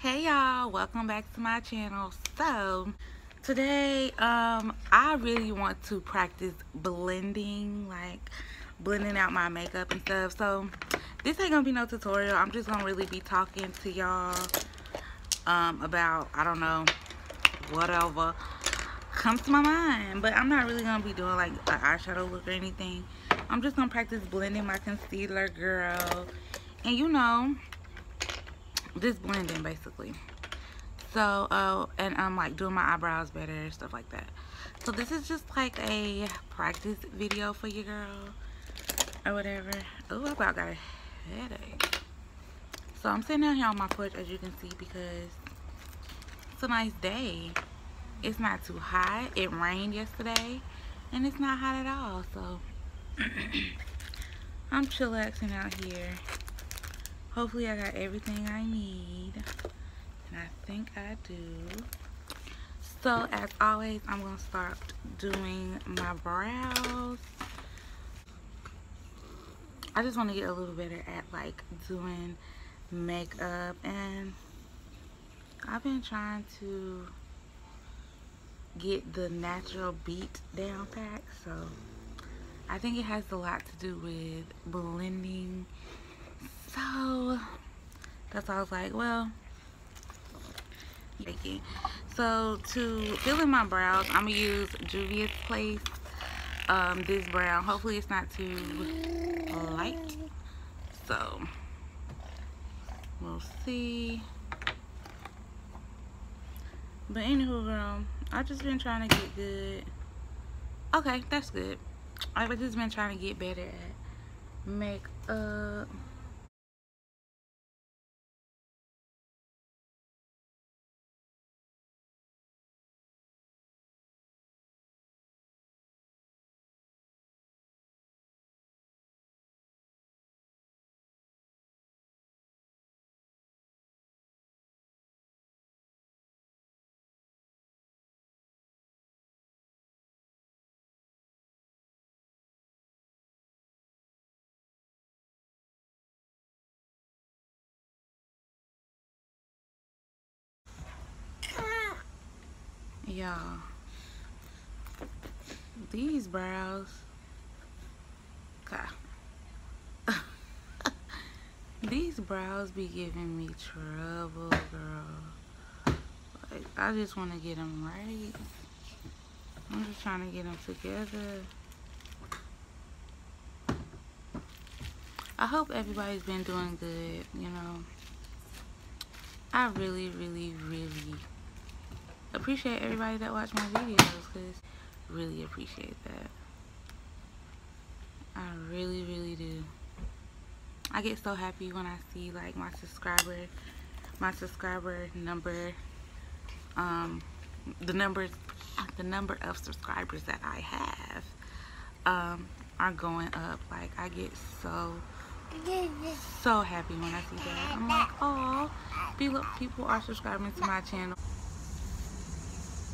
hey y'all. Welcome back to my channel. So today um i really want to practice blending like blending out my makeup and stuff. So this ain't gonna be no tutorial. I'm just gonna really be talking to y'all um about i don't know whatever comes to my mind. But i'm not really gonna be doing like an eyeshadow look or anything. I'm just gonna practice blending my concealer girl. And you know just blending basically. So uh and i'm like doing my eyebrows better and stuff like that. So this is just like a practice video for you girl or whatever. Oh i about got a headache. So i'm sitting down here on my porch as you can see because it's a nice day. It's not too hot. It rained yesterday and it's not hot at all. So i'm chillaxing out here hopefully I got everything I need. And I think I do. So as always I'm gonna start doing my brows. I just want to get a little better at like doing makeup. And I've been trying to get the natural beat down pat. So I think it has a lot to do with blending so that's why I was like well so to fill in my brows I'm gonna use Juvia's Place um, this brown hopefully it's not too light. So we'll see. But anywho girl I just been trying to get good. Okay that's good. I've just been trying to get better at makeup y'all. These brows. God. these brows be giving me trouble girl. Like I just want to get them right. I'm just trying to get them together. I hope everybody's been doing good you know. I really really really appreciate everybody that watch my videos because really appreciate that. I really really do. I get so happy when I see like my subscriber my subscriber number um the numbers the number of subscribers that I have um are going up. Like I get so so happy when I see that. I'm like oh people are subscribing to my channel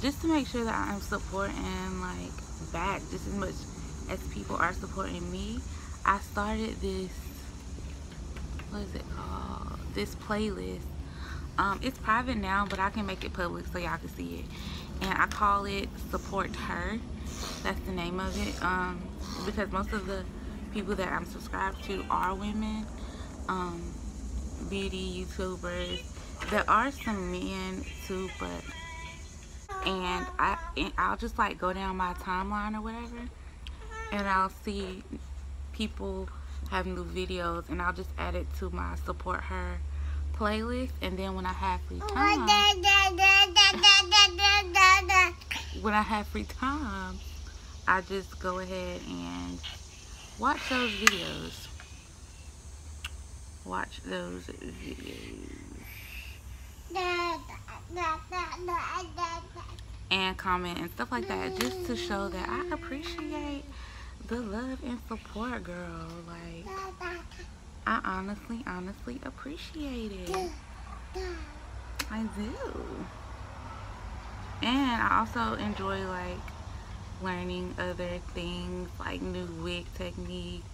just to make sure that I'm supporting like back just as much as people are supporting me I started this what is it called? This playlist. Um, it's private now but I can make it public so y'all can see it. And I call it support her. That's the name of it. Um, because most of the people that I'm subscribed to are women. Um, beauty youtubers. There are some men too but and I and I'll just like go down my timeline or whatever and I'll see people have new videos and I'll just add it to my support her playlist and then when I have free oh, time when I have free time I just go ahead and watch those videos. Watch those videos and comment and stuff like that just to show that I appreciate the love and support girl. Like I honestly honestly appreciate it. I do. And I also enjoy like learning other things like new wig techniques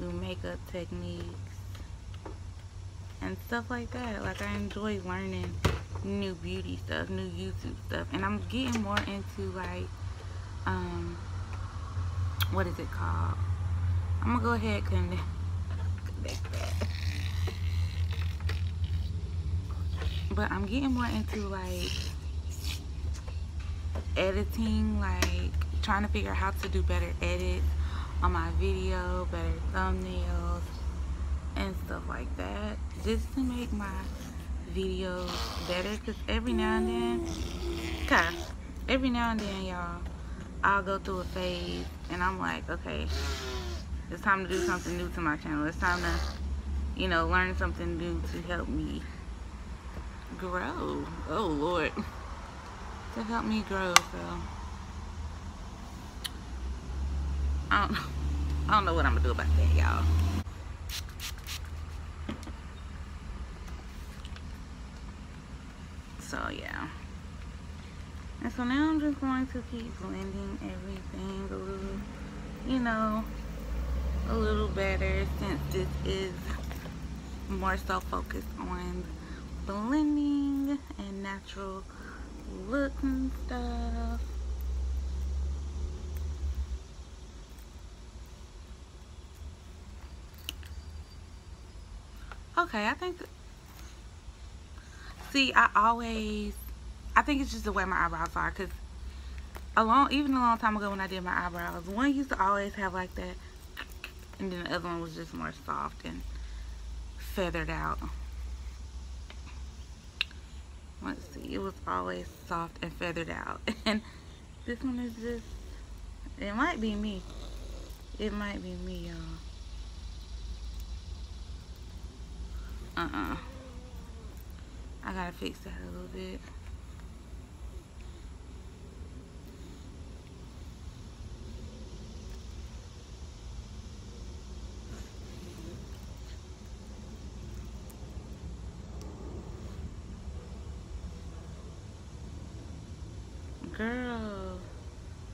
new makeup techniques and stuff like that. Like I enjoy learning new beauty stuff, new YouTube stuff. And I'm getting more into like, um, what is it called? I'm gonna go ahead and connect that. But I'm getting more into like editing, like trying to figure out how to do better edits on my video, better thumbnails, and stuff like that. Just to make my videos better. Because every now and then, okay, every now and then, y'all, I'll go through a phase and I'm like, okay, it's time to do something new to my channel. It's time to, you know, learn something new to help me grow. Oh, Lord. To help me grow, so. I don't, I don't know what I'm to do about that, y'all. So, yeah. And so now I'm just going to keep blending everything a little, you know, a little better since this is more so focused on blending and natural look and stuff. Okay, I think, see, I always, I think it's just the way my eyebrows are, because a long, even a long time ago when I did my eyebrows, one used to always have like that, and then the other one was just more soft and feathered out. Let's see it was always soft and feathered out and this one is just it might be me. It might be me y'all. Uh-uh. I gotta fix that a little bit Girl,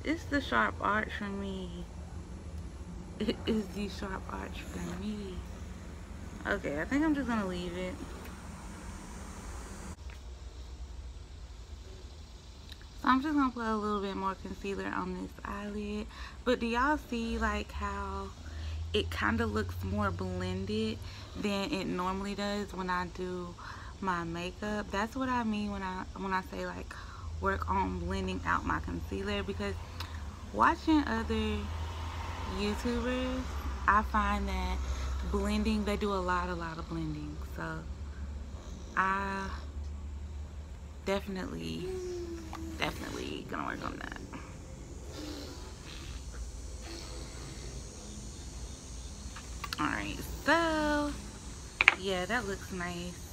it's the sharp arch for me. It is the sharp arch for me. Okay, I think I'm just gonna leave it. So I'm just gonna put a little bit more concealer on this eyelid. But do y'all see like how it kind of looks more blended than it normally does when I do my makeup? That's what I mean when I when I say like work on blending out my concealer because watching other YouTubers, I find that blending, they do a lot, a lot of blending. So I definitely, definitely gonna work on that. Alright, so yeah, that looks nice.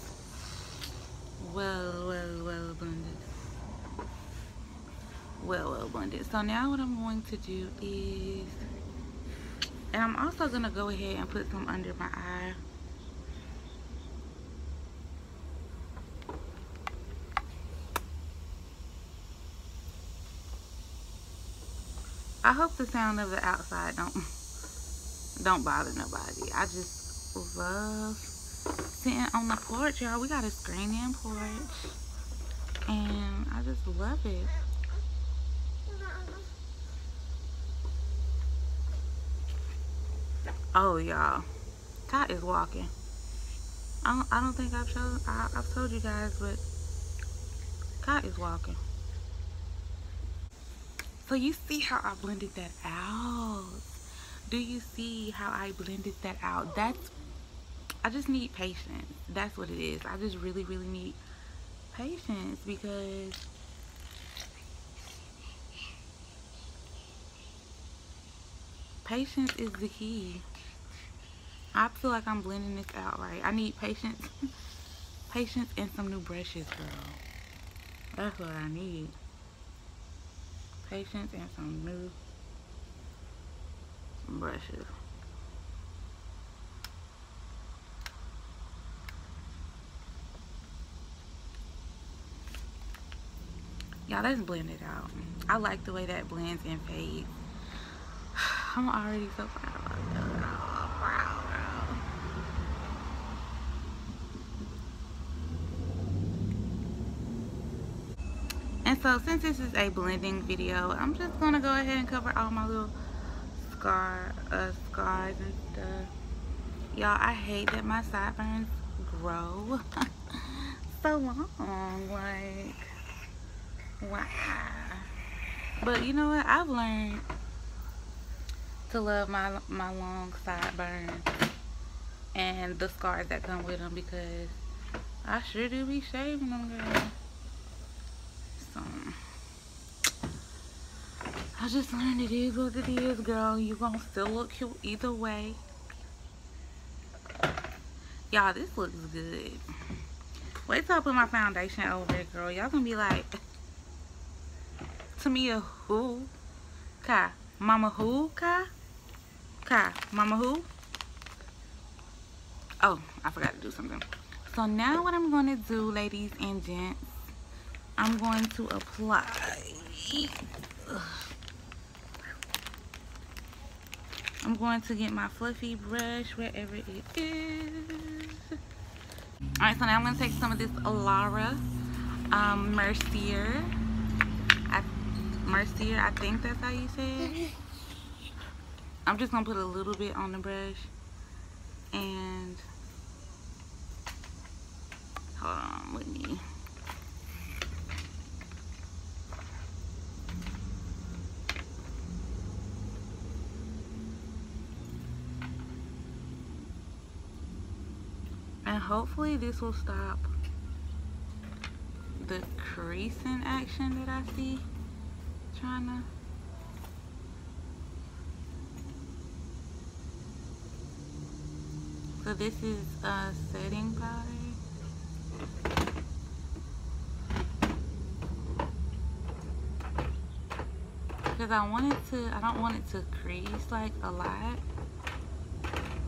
Well, well, well blended well well blended so now what i'm going to do is and i'm also going to go ahead and put some under my eye I hope the sound of the outside don't don't bother nobody. I just love sitting on the porch, y'all. We got a screen in porch. And I just love it. Oh, y'all. Kai is walking. I don't, I don't think I've shown, I, I've told you guys, but Kai is walking. So you see how I blended that out? Do you see how I blended that out? That's, I just need patience. That's what it is. I just really, really need patience because patience is the key. I feel like I'm blending this out right. I need patience. patience and some new brushes, girl. That's what I need. Patience and some new brushes. Y'all, let's blend it out. I like the way that blends and fades. I'm already so proud of myself. And so since this is a blending video, I'm just gonna go ahead and cover all my little scar uh, scars and stuff. Y'all, I hate that my sideburns grow so long. Like, why? But you know what? I've learned to love my my long sideburns and the scars that come with them because I sure do be shaving them, girl. So, I just learned it is what it is, girl. You gonna still look cute either way. Y'all, this looks good. Wait till I put my foundation over it, girl. Y'all gonna be like, Tamia, who? Kai, mama who? Kai? Kai, mama who? Oh, I forgot to do something. So now what I'm going to do, ladies and gents, I'm going to apply. I'm going to get my fluffy brush wherever it is. Alright, so now I'm going to take some of this Laura um, Mercier. I, Mercier, I think that's how you say it. I'm just going to put a little bit on the brush. And, hold on, with me. And hopefully this will stop the creasing action that I see trying to this is a setting powder. Because I want it to I don't want it to crease like a lot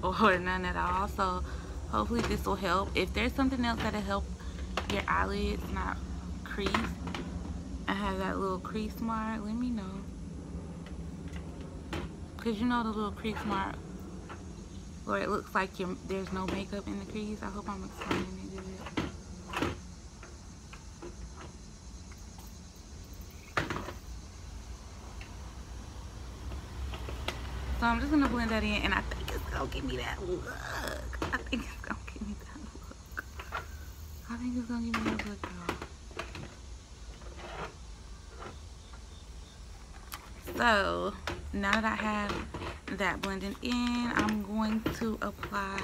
or none at all. So hopefully this will help. If there's something else that'll help your eyelids not crease I have that little crease mark let me know. Because you know the little crease mark or it looks like there's no makeup in the crease I hope I'm explaining it good So I'm just gonna blend that in and I think it's gonna give me that look. I think it's gonna give me that look. I think it's gonna give me that look, y'all. So now that I have that blended in, I'm going to apply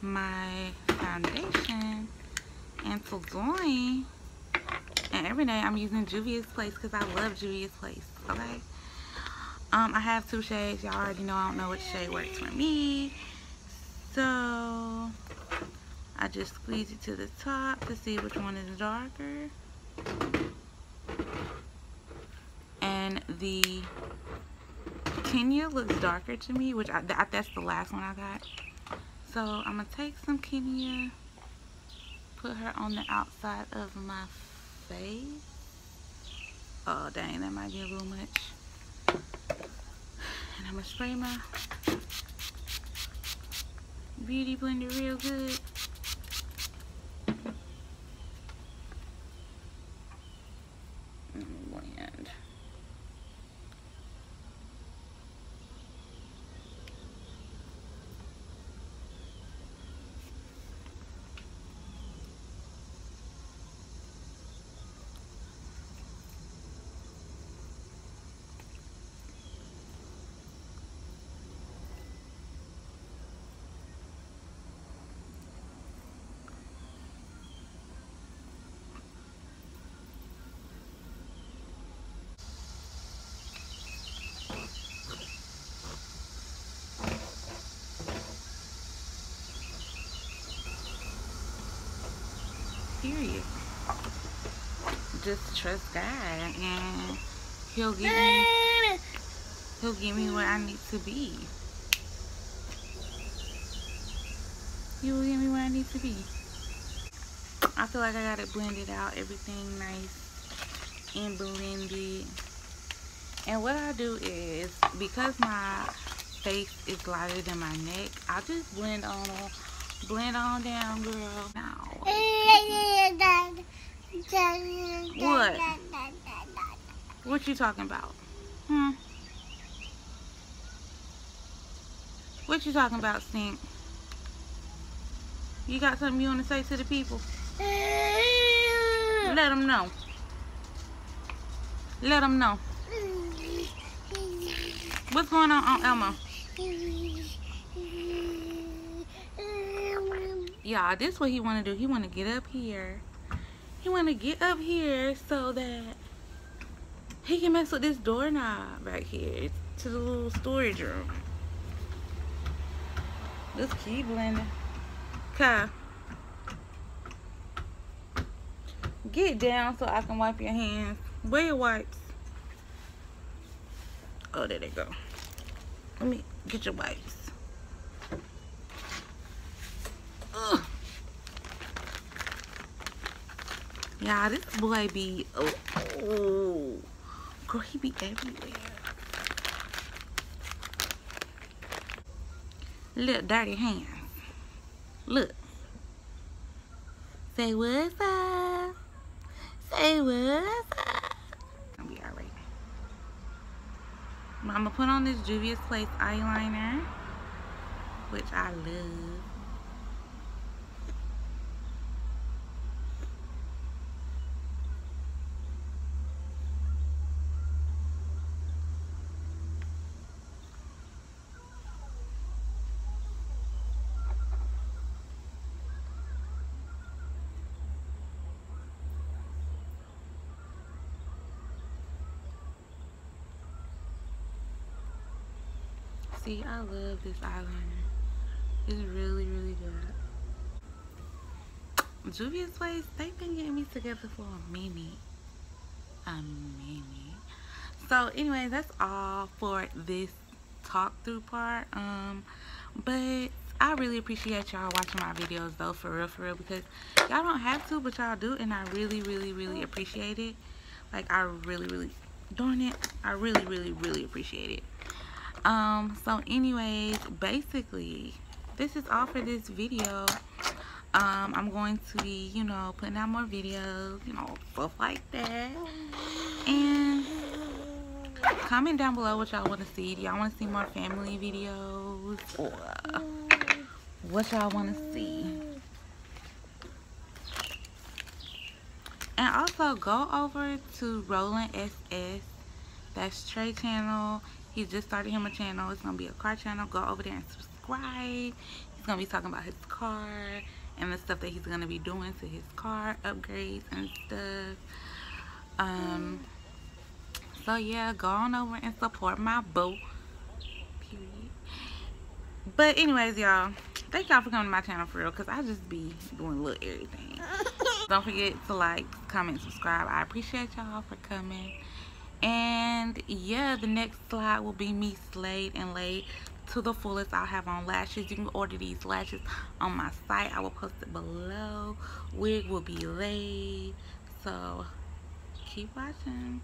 my foundation. And today, and every day I'm using Juvia's Place because I love Juvia's Place, okay? Um, I have two shades. Y'all already know I don't know which shade works for me. So, I just squeeze it to the top to see which one is darker. And the Kenya looks darker to me, which I, that, that's the last one I got. So, I'm going to take some Kenya, put her on the outside of my face. Oh, dang, that might be a little much. And I'm going to spray my beauty blender real good. period. Just trust God and he'll give me he'll give me where I need to be. He will give me where I need to be. I feel like I got it blended out, everything nice and blended. And what I do is, because my face is lighter than my neck, I just blend on blend on down, girl. Now. What? What you talking about? Hmm? What you talking about, Stink? You got something you want to say to the people? Let them know. Let them know. What's going on, Aunt Elma? Y'all, this is what he want to do. He want to get up here. He want to get up here so that he can mess with this doorknob back here to the little storage room. Let's keep blending. Okay. Get down so I can wipe your hands. Where your wipes? Oh, there they go. Let me get your wipes. Ugh. Yeah, this boy be, oh, oh. Girl, he be everywhere. Look, dirty hands. Look. Say what's up. Say what's up. I'll be alright. I'm gonna put on this Juvia's Place eyeliner, which I love. See, I love this eyeliner. It's really, really good. Juvia's Place, they've been getting me together for a minute. A minute. So, anyway, that's all for this talk through part. Um, but I really appreciate y'all watching my videos though, for real, for real, because y'all don't have to, but y'all do, and I really, really, really appreciate it. Like, I really, really, darn it, I really, really, really appreciate it um so anyways basically this is all for this video. Um i'm going to be you know putting out more videos you know stuff like that. And comment down below what y'all want to see. Do y'all want to see more family videos? Or what y'all want to see? And also go over to Rolling SS that's trey channel he just started him a channel. It's going to be a car channel. Go over there and subscribe. He's going to be talking about his car and the stuff that he's going to be doing to his car, upgrades and stuff. Um, so yeah, go on over and support my boo. Period. But anyways, y'all, thank y'all for coming to my channel for real, because I just be doing a little everything. Don't forget to like, comment, subscribe. I appreciate y'all for coming and yeah the next slide will be me slayed and laid to the fullest. I'll have on lashes. You can order these lashes on my site. I will post it below. Wig will be laid. So keep watching